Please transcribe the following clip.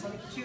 Pensava que